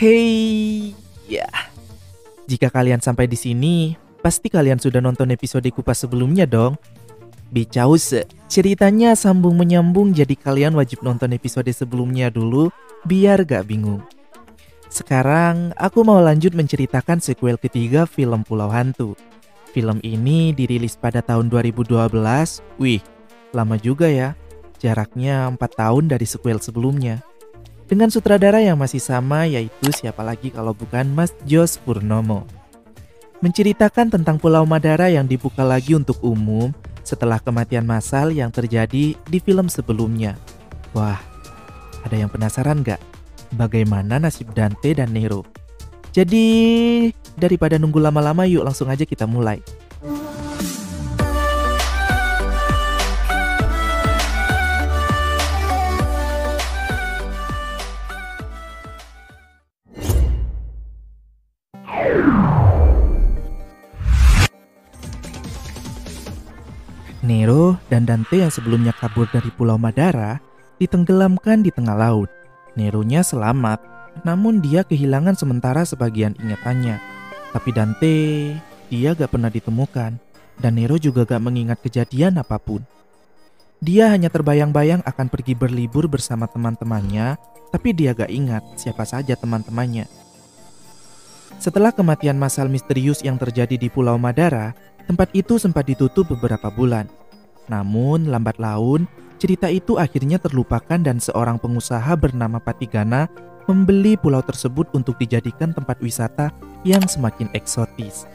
Hey, ya. Jika kalian sampai di sini, pasti kalian sudah nonton episode kupas sebelumnya dong. Bicause, ceritanya sambung menyambung jadi kalian wajib nonton episode sebelumnya dulu biar gak bingung. Sekarang aku mau lanjut menceritakan sequel ketiga film Pulau Hantu. Film ini dirilis pada tahun 2012. Wih, lama juga ya. Jaraknya 4 tahun dari sequel sebelumnya dengan sutradara yang masih sama yaitu siapa lagi kalau bukan Mas Jos Purnomo. Menceritakan tentang Pulau Madara yang dibuka lagi untuk umum setelah kematian massal yang terjadi di film sebelumnya. Wah, ada yang penasaran gak? Bagaimana nasib Dante dan Nero? Jadi, daripada nunggu lama-lama yuk langsung aja kita mulai. Dante yang sebelumnya kabur dari Pulau Madara ditenggelamkan di tengah laut. Neronya selamat, namun dia kehilangan sementara sebagian ingatannya. Tapi Dante, dia gak pernah ditemukan, dan Nero juga gak mengingat kejadian apa pun. Dia hanya terbayang-bayang akan pergi berlibur bersama teman-temannya, tapi dia gak ingat siapa saja teman-temannya. Setelah kematian masal misterius yang terjadi di Pulau Madara, tempat itu sempat ditutup beberapa bulan. Namun, lambat laun, cerita itu akhirnya terlupakan dan seorang pengusaha bernama Patigana membeli pulau tersebut untuk dijadikan tempat wisata yang semakin eksotis.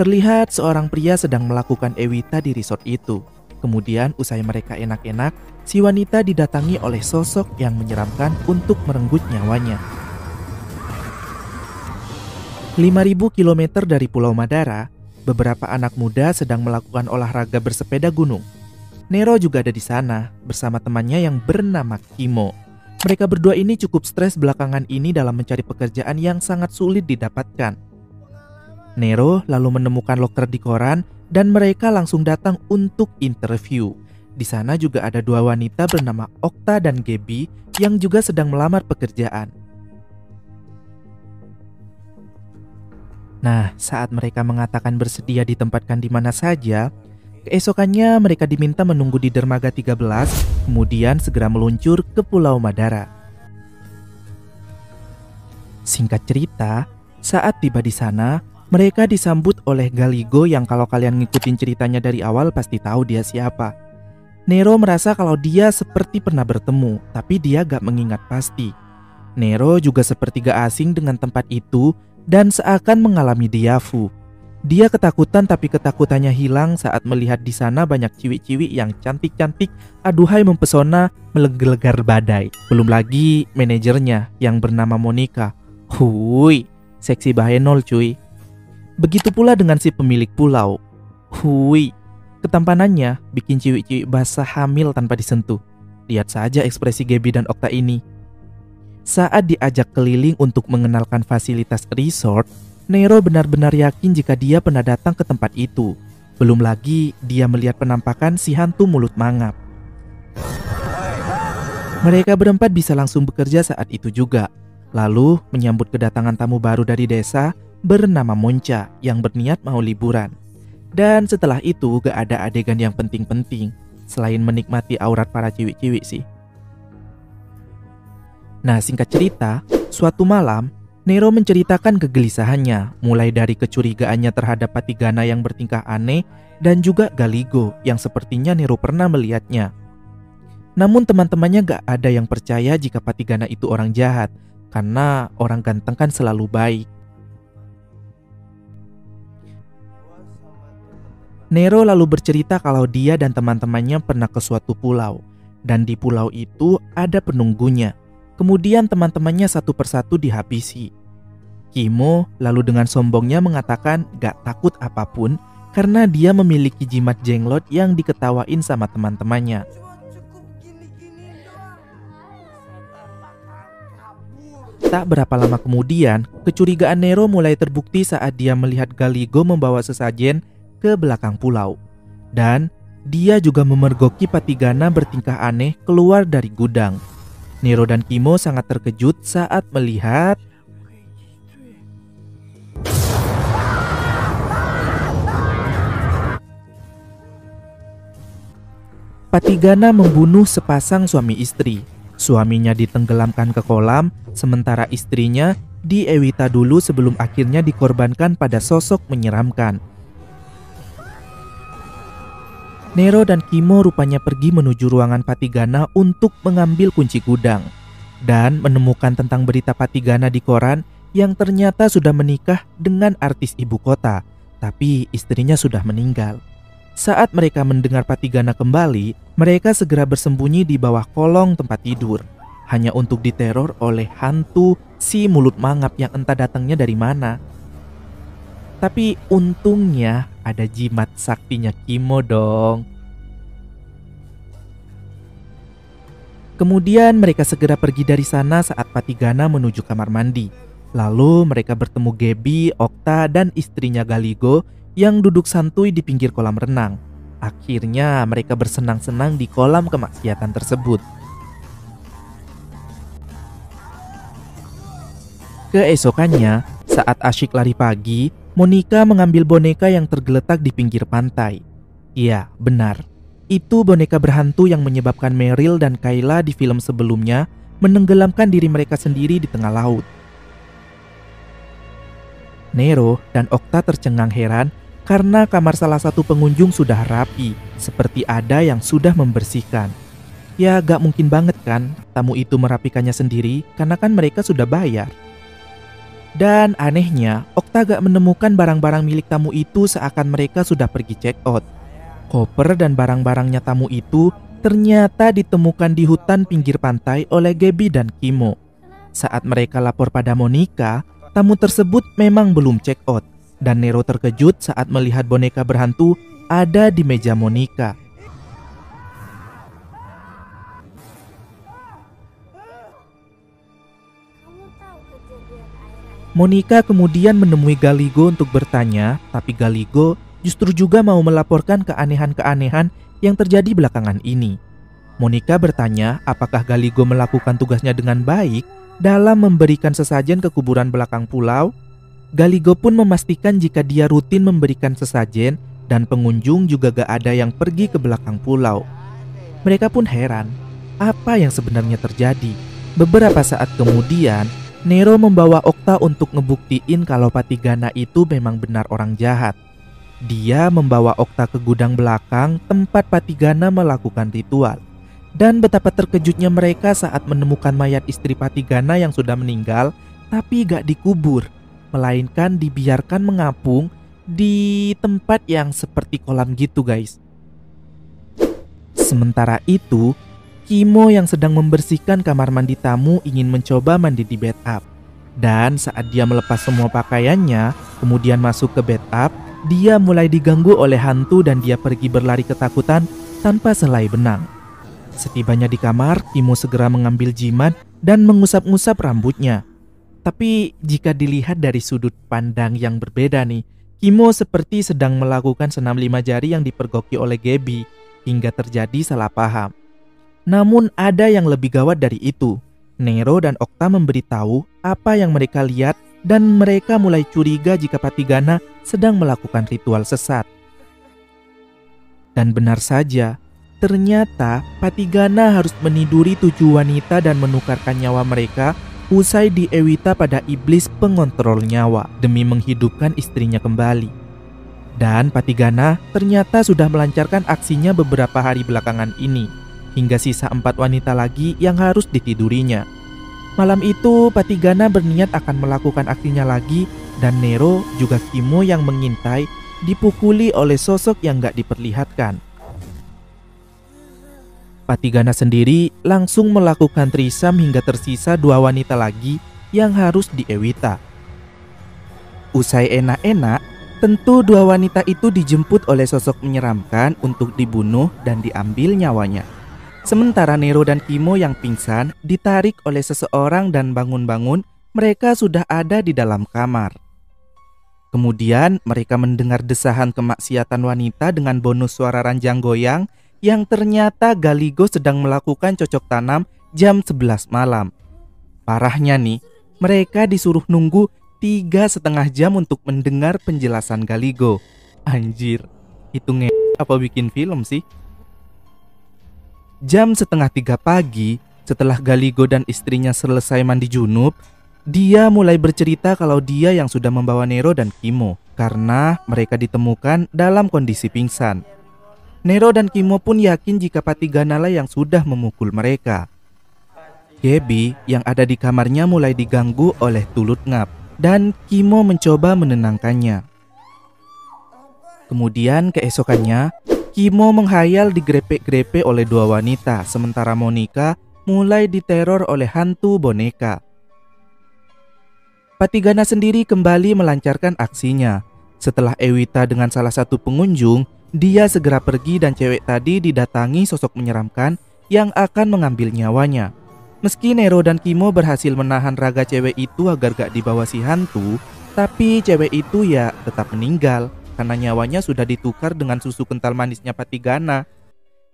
Terlihat seorang pria sedang melakukan ewita di resort itu. Kemudian usai mereka enak-enak, si wanita didatangi oleh sosok yang menyeramkan untuk merenggut nyawanya. 5000 km dari Pulau Madara, beberapa anak muda sedang melakukan olahraga bersepeda gunung. Nero juga ada di sana bersama temannya yang bernama Kimo. Mereka berdua ini cukup stres belakangan ini dalam mencari pekerjaan yang sangat sulit didapatkan. Nero lalu menemukan loker di koran dan mereka langsung datang untuk interview. Di sana juga ada dua wanita bernama Okta dan Gebi yang juga sedang melamar pekerjaan. Nah, saat mereka mengatakan bersedia ditempatkan di mana saja, keesokannya mereka diminta menunggu di dermaga 13, kemudian segera meluncur ke Pulau Madara. Singkat cerita, saat tiba di sana, mereka disambut oleh Galigo yang kalau kalian ngikutin ceritanya dari awal pasti tahu dia siapa. Nero merasa kalau dia seperti pernah bertemu, tapi dia gak mengingat pasti. Nero juga seperti gak asing dengan tempat itu dan seakan mengalami diafu. Dia ketakutan tapi ketakutannya hilang saat melihat di sana banyak ciwi-ciwi yang cantik-cantik, aduhai mempesona, melegelegar badai. Belum lagi manajernya yang bernama Monica. Hui, seksi bahenol cuy. Begitu pula dengan si pemilik pulau. Hui, ketampanannya bikin ciwi-ciwi basah hamil tanpa disentuh. Lihat saja ekspresi Gaby dan Okta ini. Saat diajak keliling untuk mengenalkan fasilitas resort, Nero benar-benar yakin jika dia pernah datang ke tempat itu. Belum lagi dia melihat penampakan si hantu mulut mangap. Mereka berempat bisa langsung bekerja saat itu juga. Lalu menyambut kedatangan tamu baru dari desa bernama Monca yang berniat mau liburan. Dan setelah itu gak ada adegan yang penting-penting selain menikmati aurat para ciwi-ciwi sih. Nah, singkat cerita, suatu malam Nero menceritakan kegelisahannya, mulai dari kecurigaannya terhadap Patigana yang bertingkah aneh dan juga Galigo yang sepertinya Nero pernah melihatnya. Namun teman-temannya gak ada yang percaya jika Patigana itu orang jahat, karena orang ganteng kan selalu baik. Nero lalu bercerita kalau dia dan teman-temannya pernah ke suatu pulau, dan di pulau itu ada penunggunya, Kemudian teman-temannya satu persatu dihabisi. Kimo lalu dengan sombongnya mengatakan gak takut apa pun karena dia memiliki jimat jenglot yang diketawain sama teman-temannya. Tak berapa lama kemudian, kecurigaan Nero mulai terbukti saat dia melihat Galigo membawa sesajen ke belakang pulau. Dan dia juga memergoki Patigana bertingkah aneh keluar dari gudang. Nero dan Kimo sangat terkejut saat melihat Patigana membunuh sepasang suami istri. Suaminya ditenggelamkan ke kolam, sementara istrinya diewita dulu sebelum akhirnya dikorbankan pada sosok menyeramkan. Nero dan Kimo rupanya pergi menuju ruangan Patigana untuk mengambil kunci gudang dan menemukan tentang berita Patigana di koran yang ternyata sudah menikah dengan artis ibu kota, tapi istrinya sudah meninggal. Saat mereka mendengar Patigana kembali, mereka segera bersembunyi di bawah kolong tempat tidur, hanya untuk diteror oleh hantu si mulut mangap yang entah datangnya dari mana. Tapi untungnya ada jimat saktinya Kimo dong. Kemudian mereka segera pergi dari sana saat Patigana menuju kamar mandi. Lalu mereka bertemu Gebi, Okta, dan istrinya Galigo yang duduk santuy di pinggir kolam renang. Akhirnya mereka bersenang-senang di kolam kemaksiatan tersebut. Keesokannya, saat asyik lari pagi, Monica mengambil boneka yang tergeletak di pinggir pantai. Iya, benar. Itu boneka berhantu yang menyebabkan Meryl dan Kayla di film sebelumnya menenggelamkan diri mereka sendiri di tengah laut. Nero dan Okta tercengang heran karena kamar salah satu pengunjung sudah rapi, seperti ada yang sudah membersihkan. Ya gak mungkin banget kan tamu itu merapikannya sendiri karena kan mereka sudah bayar. Dan anehnya, Okta gak menemukan barang-barang milik tamu itu seakan mereka sudah pergi check out. Koper dan barang-barangnya tamu itu ternyata ditemukan di hutan pinggir pantai oleh Gaby dan Kimo. Saat mereka lapor pada Monica, tamu tersebut memang belum check out dan Nero terkejut saat melihat boneka berhantu ada di meja Monica. Monica kemudian menemui Galigo untuk bertanya, tapi Galigo justru juga mau melaporkan keanehan-keanehan yang terjadi belakangan ini. Monica bertanya apakah Galigo melakukan tugasnya dengan baik dalam memberikan sesajen ke kuburan belakang pulau Galigo pun memastikan jika dia rutin memberikan sesajen dan pengunjung juga gak ada yang pergi ke belakang pulau. Mereka pun heran, apa yang sebenarnya terjadi? Beberapa saat kemudian, Nero membawa Okta untuk ngebuktiin kalau Patigana itu memang benar orang jahat. Dia membawa Okta ke gudang belakang tempat Patigana melakukan ritual. Dan betapa terkejutnya mereka saat menemukan mayat istri Patigana yang sudah meninggal tapi gak dikubur melainkan dibiarkan mengapung di tempat yang seperti kolam gitu guys. Sementara itu, Kimo yang sedang membersihkan kamar mandi tamu ingin mencoba mandi di bathtub. Dan saat dia melepas semua pakaiannya, kemudian masuk ke bathtub, dia mulai diganggu oleh hantu dan dia pergi berlari ketakutan tanpa selai benang. Setibanya di kamar, Kimo segera mengambil jimat dan mengusap-ngusap rambutnya. Tapi jika dilihat dari sudut pandang yang berbeda nih, Kimo seperti sedang melakukan senam lima jari yang dipergoki oleh Gebi hingga terjadi salah paham. Namun ada yang lebih gawat dari itu. Nero dan Okta memberitahu apa yang mereka lihat dan mereka mulai curiga jika Patigana sedang melakukan ritual sesat. Dan benar saja, ternyata Patigana harus meniduri tujuh wanita dan menukarkan nyawa mereka usai di Ewita pada iblis pengontrol nyawa demi menghidupkan istrinya kembali. Dan Patigana ternyata sudah melancarkan aksinya beberapa hari belakangan ini, hingga sisa empat wanita lagi yang harus ditidurinya. Malam itu Patigana berniat akan melakukan aksinya lagi dan Nero juga Kimo yang mengintai dipukuli oleh sosok yang gak diperlihatkan. Patigana sendiri langsung melakukan trisam hingga tersisa dua wanita lagi yang harus diewita. Usai enak-enak, tentu dua wanita itu dijemput oleh sosok menyeramkan untuk dibunuh dan diambil nyawanya. Sementara Nero dan Kimo yang pingsan ditarik oleh seseorang dan bangun-bangun, mereka sudah ada di dalam kamar. Kemudian mereka mendengar desahan kemaksiatan wanita dengan bonus suara ranjang goyang yang ternyata Galigo sedang melakukan cocok tanam jam 11 malam. Parahnya nih, mereka disuruh nunggu tiga setengah jam untuk mendengar penjelasan Galigo. Anjir, itu nge apa bikin film sih? Jam setengah tiga pagi, setelah Galigo dan istrinya selesai mandi junub, dia mulai bercerita kalau dia yang sudah membawa Nero dan Kimo karena mereka ditemukan dalam kondisi pingsan. Nero dan Kimo pun yakin jika Patigana lah yang sudah memukul mereka. Gaby yang ada di kamarnya mulai diganggu oleh Tulut Ngap dan Kimo mencoba menenangkannya. Kemudian keesokannya, Kimo menghayal digrepe-grepe oleh dua wanita, sementara Monica mulai diteror oleh hantu boneka. Patigana sendiri kembali melancarkan aksinya. Setelah Ewita dengan salah satu pengunjung, dia segera pergi dan cewek tadi didatangi sosok menyeramkan yang akan mengambil nyawanya. Meski Nero dan Kimo berhasil menahan raga cewek itu agar gak dibawa si hantu, tapi cewek itu ya tetap meninggal karena nyawanya sudah ditukar dengan susu kental manisnya Patigana.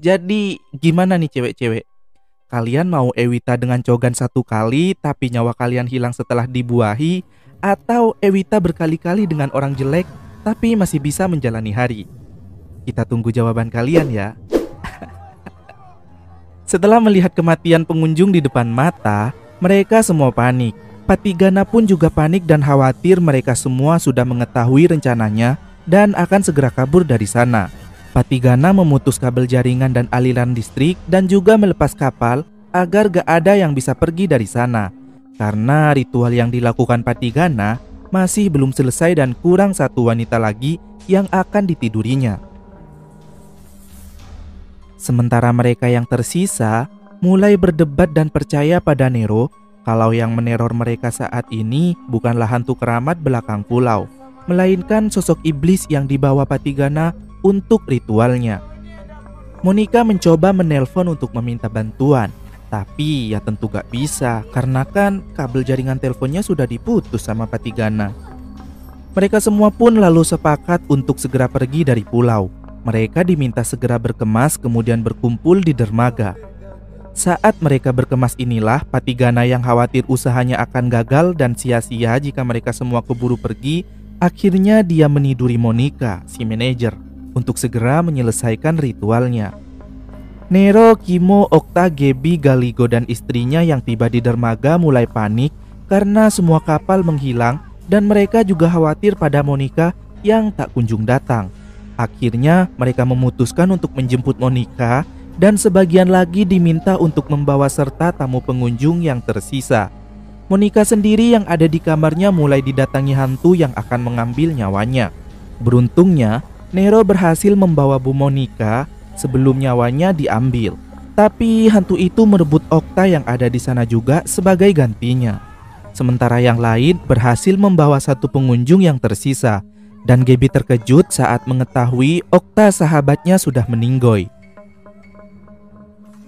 Jadi gimana nih cewek-cewek? Kalian mau Ewita dengan cogan satu kali tapi nyawa kalian hilang setelah dibuahi Atau Ewita berkali-kali dengan orang jelek tapi masih bisa menjalani hari? Kita tunggu jawaban kalian ya Setelah melihat kematian pengunjung di depan mata, mereka semua panik. Patigana pun juga panik dan khawatir mereka semua sudah mengetahui rencananya dan akan segera kabur dari sana. Patigana memutus kabel jaringan dan aliran listrik dan juga melepas kapal agar gak ada yang bisa pergi dari sana. Karena ritual yang dilakukan Patigana masih belum selesai dan kurang satu wanita lagi yang akan ditidurinya. Sementara mereka yang tersisa mulai berdebat dan percaya pada Nero kalau yang meneror mereka saat ini bukanlah hantu keramat belakang pulau, melainkan sosok iblis yang dibawa Patigana untuk ritualnya. Monica mencoba menelpon untuk meminta bantuan, tapi ya tentu gak bisa karena kan kabel jaringan teleponnya sudah diputus sama Patigana. Mereka semua pun lalu sepakat untuk segera pergi dari pulau. Mereka diminta segera berkemas kemudian berkumpul di dermaga. Saat mereka berkemas inilah Patigana yang khawatir usahanya akan gagal dan sia-sia jika mereka semua keburu pergi, akhirnya dia meniduri Monica, si manajer, untuk segera menyelesaikan ritualnya. Nero, Kimo, Okta, Gebi, Galigo dan istrinya yang tiba di dermaga mulai panik karena semua kapal menghilang dan mereka juga khawatir pada Monica yang tak kunjung datang. Akhirnya mereka memutuskan untuk menjemput Monica dan sebagian lagi diminta untuk membawa serta tamu pengunjung yang tersisa. Monica sendiri yang ada di kamarnya mulai didatangi hantu yang akan mengambil nyawanya. Beruntungnya, Nero berhasil membawa Bu Monica sebelum nyawanya diambil. Tapi hantu itu merebut Okta yang ada di sana juga sebagai gantinya. Sementara yang lain berhasil membawa satu pengunjung yang tersisa dan Gaby terkejut saat mengetahui Okta sahabatnya sudah meninggoy.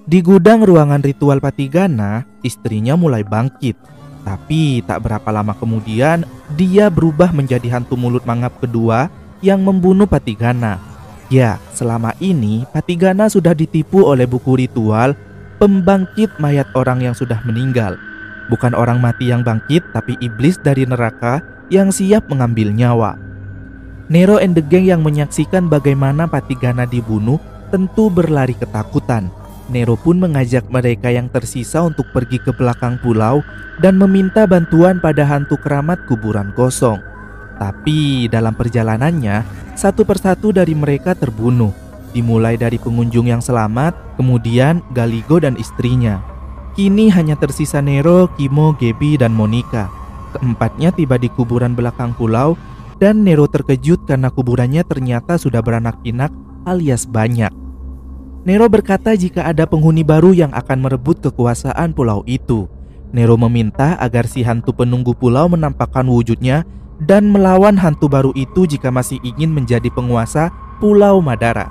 Di gudang ruangan ritual Patigana, istrinya mulai bangkit. Tapi tak berapa lama kemudian, dia berubah menjadi hantu mulut mangap kedua yang membunuh Patigana. Ya, selama ini Patigana sudah ditipu oleh buku ritual pembangkit mayat orang yang sudah meninggal. Bukan orang mati yang bangkit, tapi iblis dari neraka yang siap mengambil nyawa. Nero and the gang yang menyaksikan bagaimana Patigana dibunuh tentu berlari ketakutan. Nero pun mengajak mereka yang tersisa untuk pergi ke belakang pulau dan meminta bantuan pada hantu keramat kuburan kosong. Tapi dalam perjalanannya, satu persatu dari mereka terbunuh. Dimulai dari pengunjung yang selamat, kemudian Galigo dan istrinya. Kini hanya tersisa Nero, Kimo, Gebi, dan Monica. Keempatnya tiba di kuburan belakang pulau dan Nero terkejut karena kuburannya ternyata sudah beranak pinak alias banyak. Nero berkata jika ada penghuni baru yang akan merebut kekuasaan pulau itu. Nero meminta agar si hantu penunggu pulau menampakkan wujudnya dan melawan hantu baru itu jika masih ingin menjadi penguasa Pulau Madara.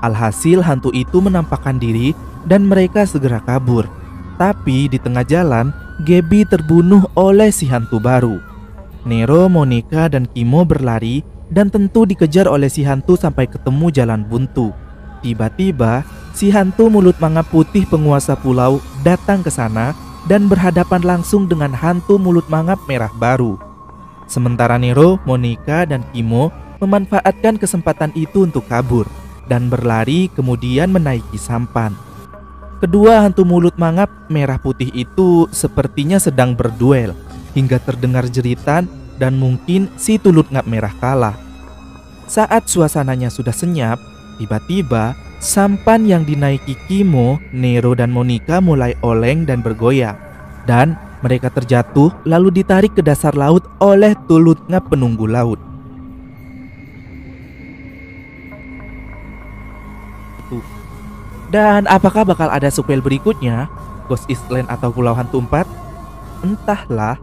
Alhasil hantu itu menampakkan diri dan mereka segera kabur. Tapi di tengah jalan, Gebi terbunuh oleh si hantu baru. Nero, Monica, dan Kimo berlari dan tentu dikejar oleh si hantu sampai ketemu jalan buntu. Tiba-tiba, si hantu mulut manga putih penguasa pulau datang ke sana dan berhadapan langsung dengan hantu mulut mangap merah baru. Sementara Nero, Monica, dan Kimo memanfaatkan kesempatan itu untuk kabur dan berlari kemudian menaiki sampan. Kedua hantu mulut mangap merah putih itu sepertinya sedang berduel hingga terdengar jeritan dan mungkin si tulut ngap merah kalah. Saat suasananya sudah senyap, tiba-tiba sampan yang dinaiki Kimo, Nero dan Monica mulai oleng dan bergoyang. Dan mereka terjatuh lalu ditarik ke dasar laut oleh tulut ngap penunggu laut. Dan apakah bakal ada sequel berikutnya? Ghost Island atau Pulau Hantu 4? Entahlah,